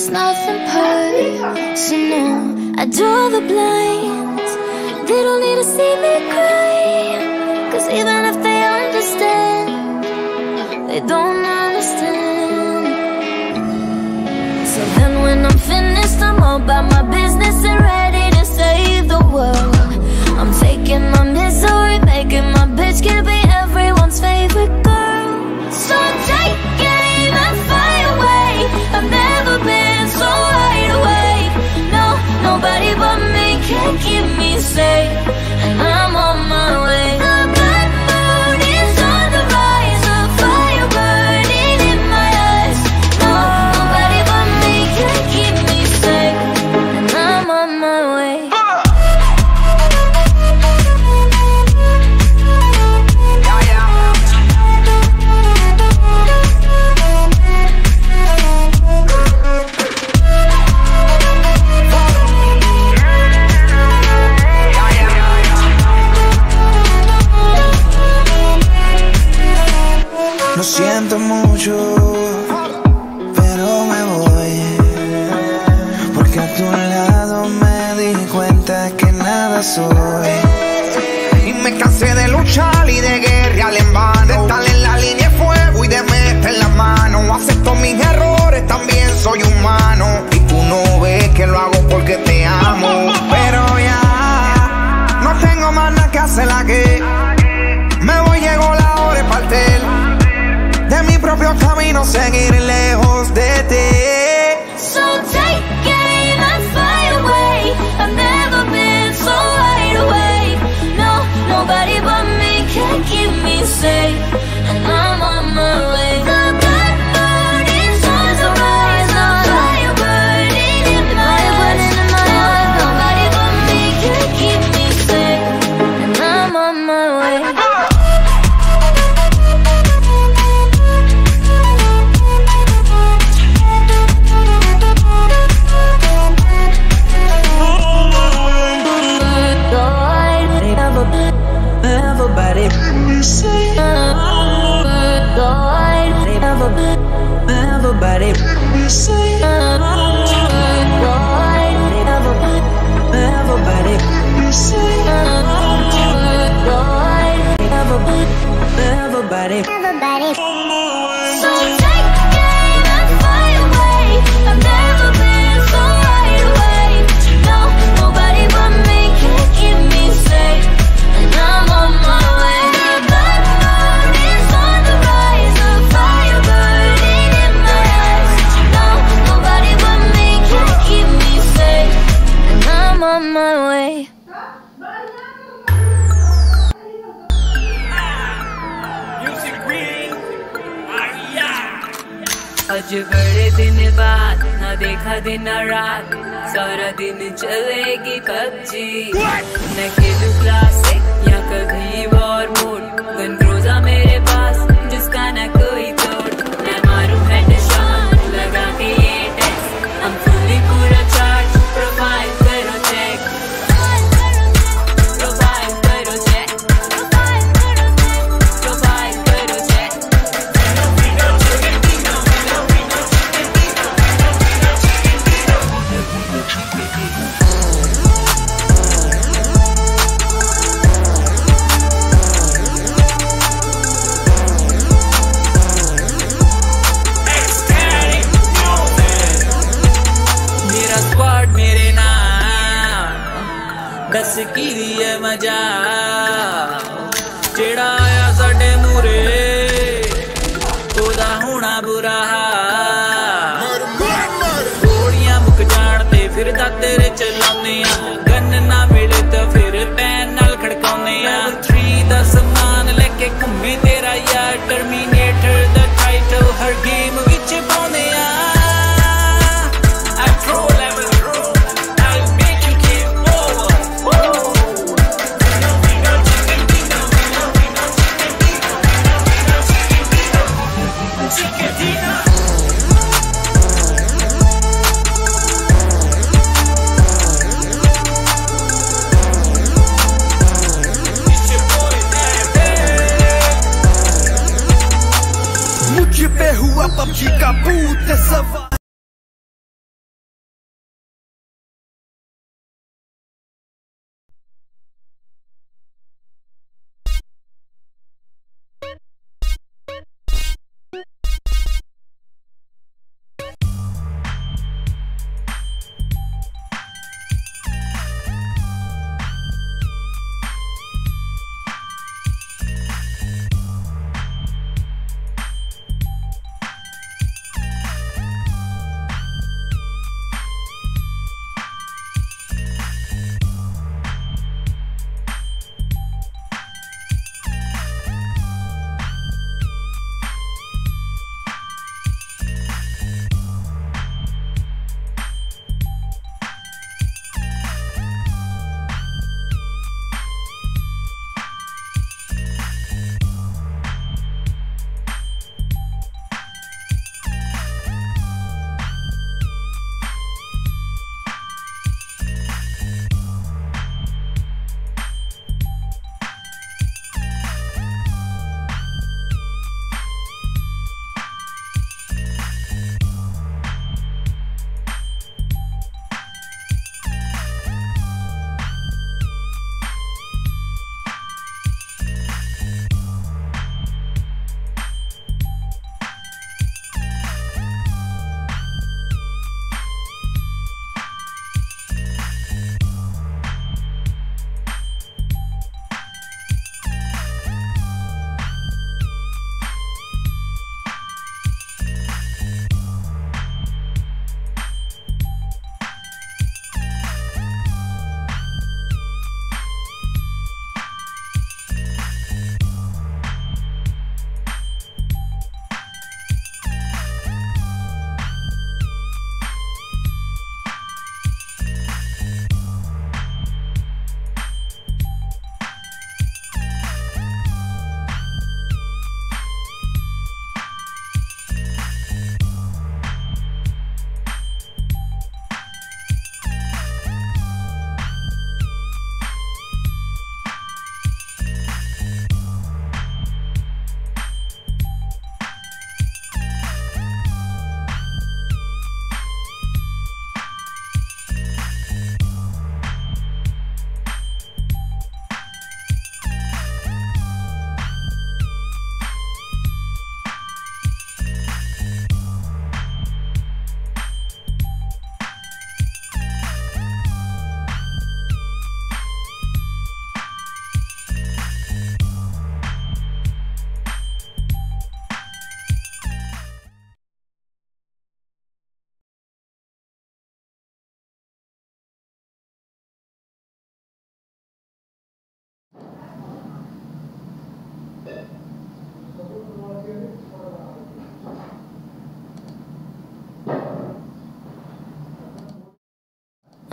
It's nothing personal. I draw the blinds. They don't need to see me cry Cause even if they understand They don't understand. So then when I'm finished I'm all about my business and ready to save the world. I'm taking my misery Making my bitch can be everyone's favorite girl. So say I'm on my way. आज बड़े दिन बाद ना देखा दिन रात सारा दिन चलेगी पबजी। न खेलू क्लास या कभी और मोड गन रोजा मेरे पास जिसका न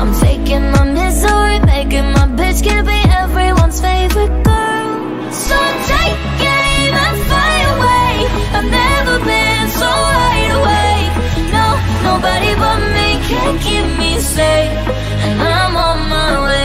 I'm taking my misery, making my bitch can be everyone's favorite girl. So take aim and fly away. I've never been so wide awake. No, nobody but me can keep me safe, and I'm on my way.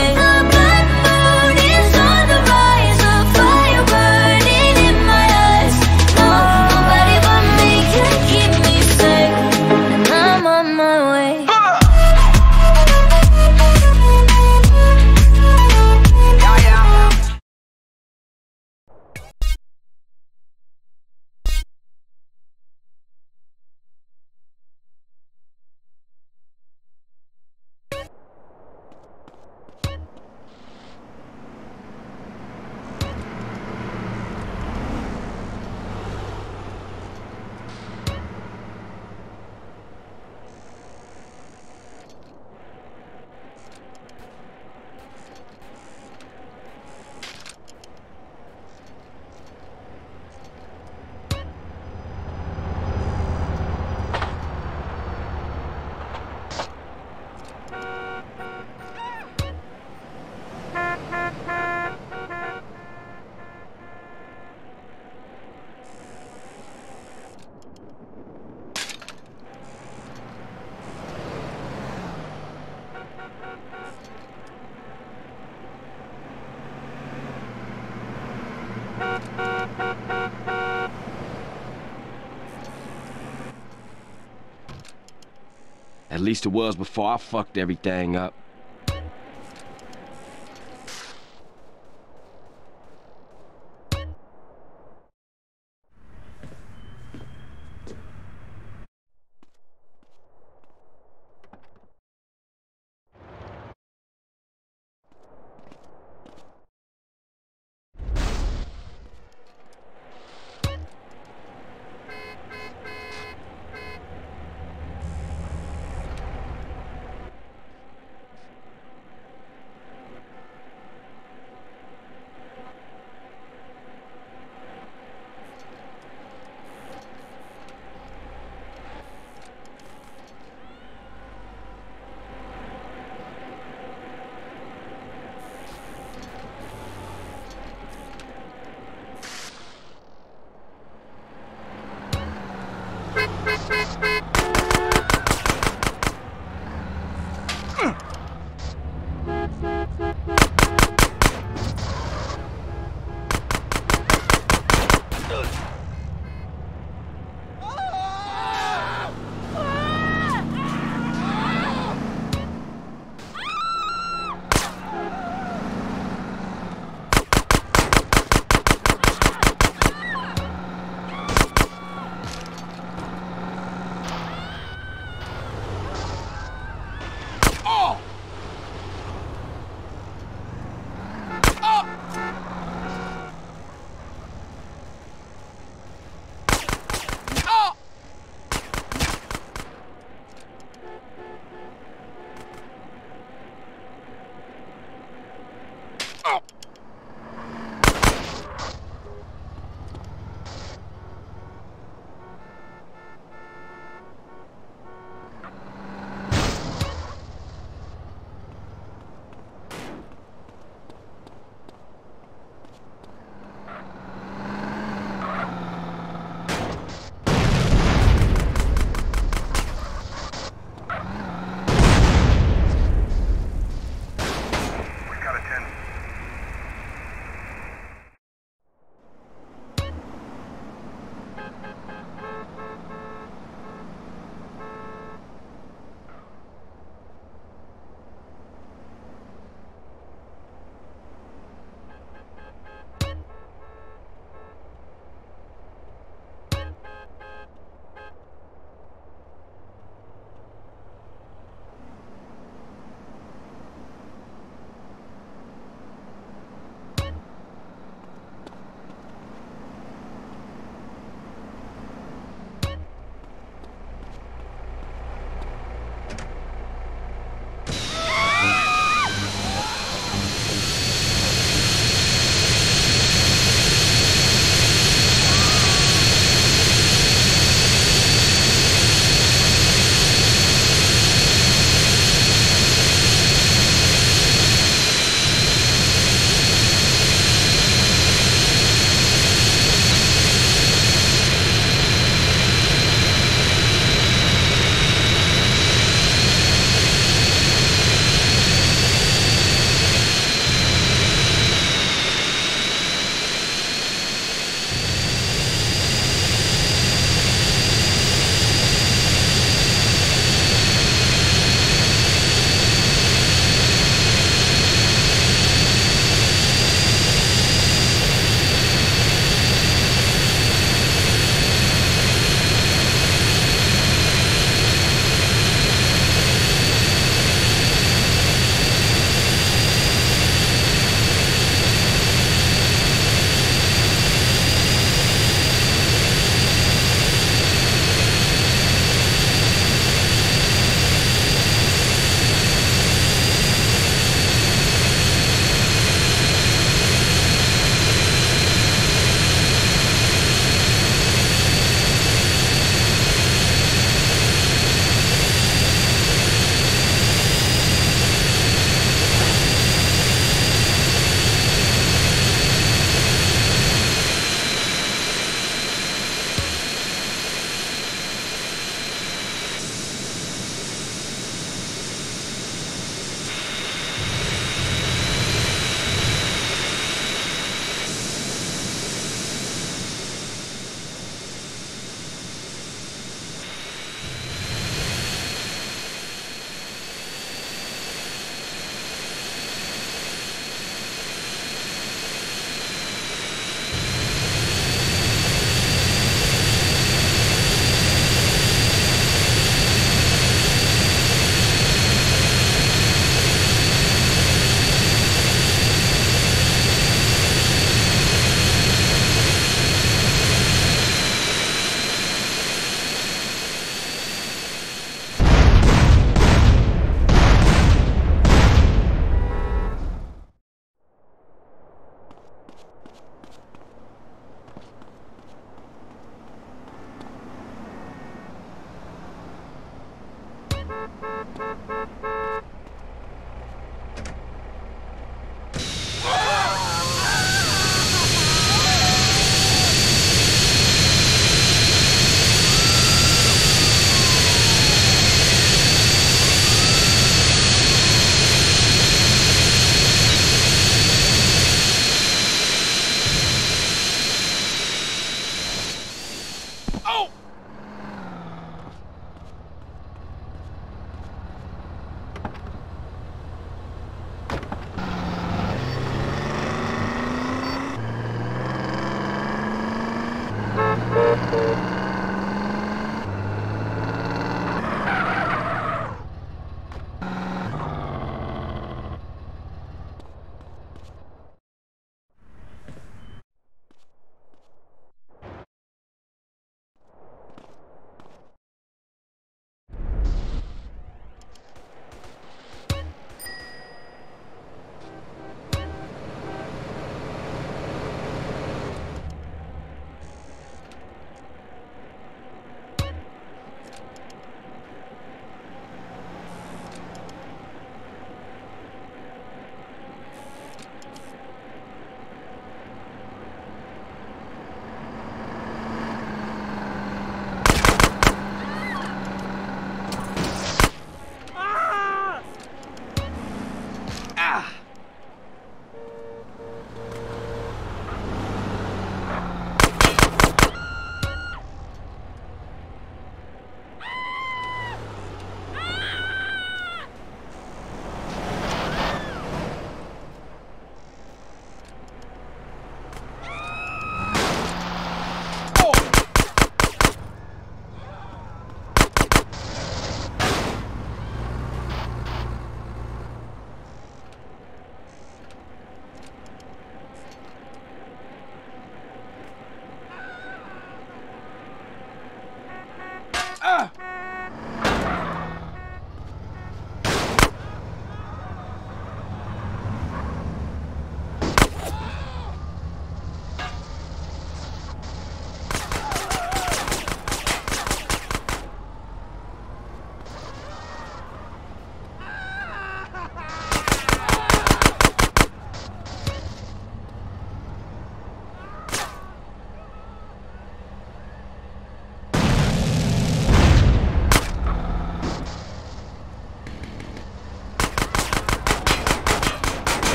Least it was before I fucked everything up.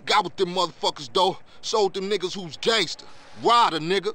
Got with them motherfuckers, though. Sold them niggas who's gangster. Rider, nigga.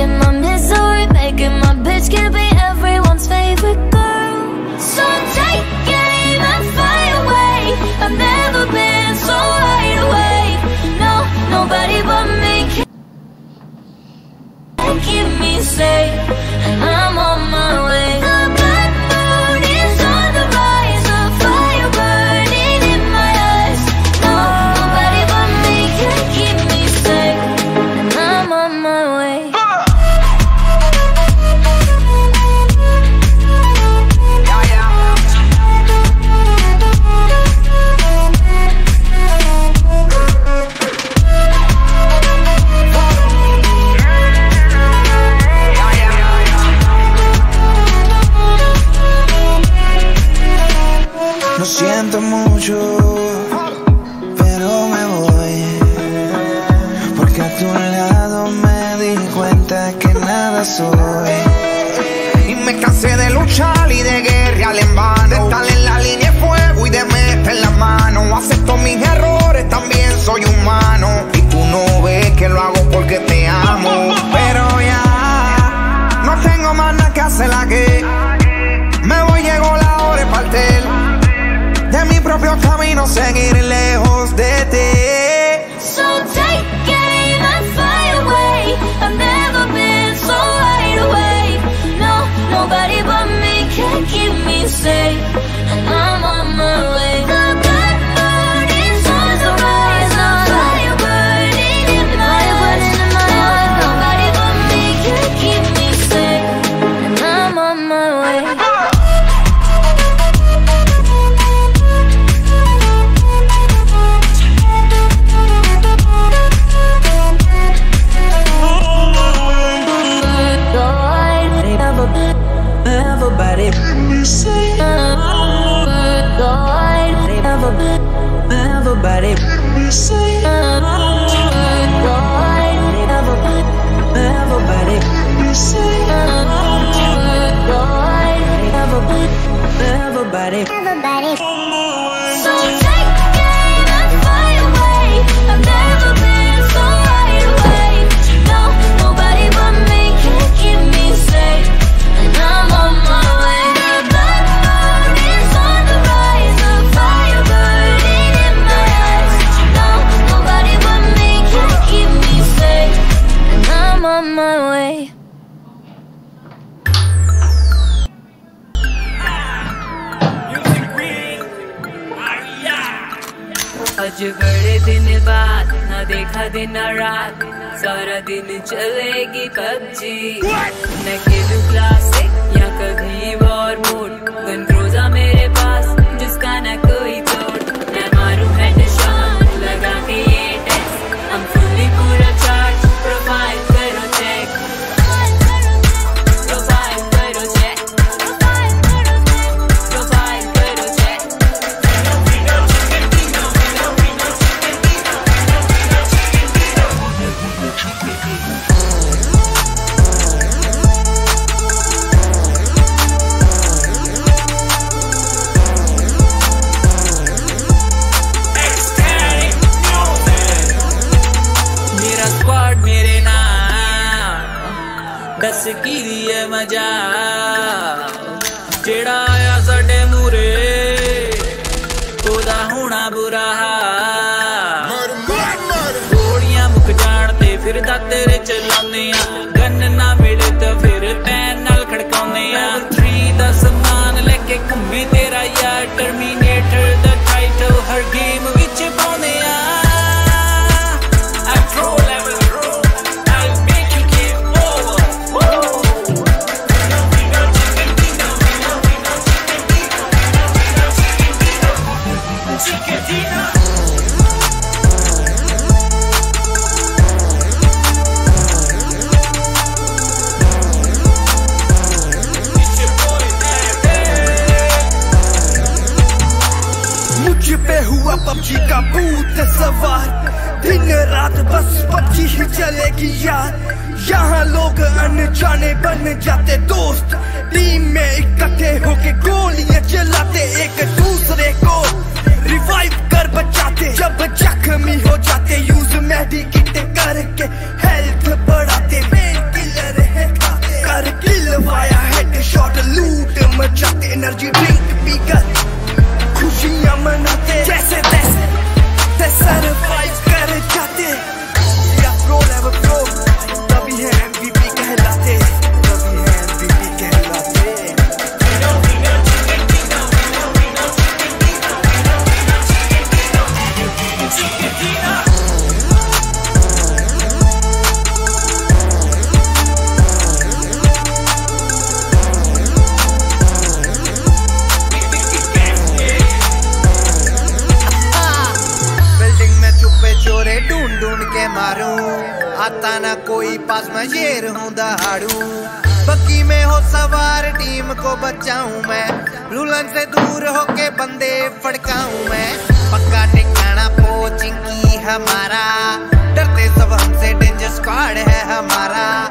Taking my misery, making my bitch can be everyone's favorite girl. So take aim and fly away. I've never been so wide awake. No, nobody but me can keep me safe Everybody. Have a. चलेगी PUBG ਜਿਹੜਾ जाऊँ मैं। Blue से दूर होके बंदे फड़काऊं मैं। पक्का ठिकाना पोचिंग की हमारा। डरते सब हमसे डेंजर स्क्वाड है हमारा।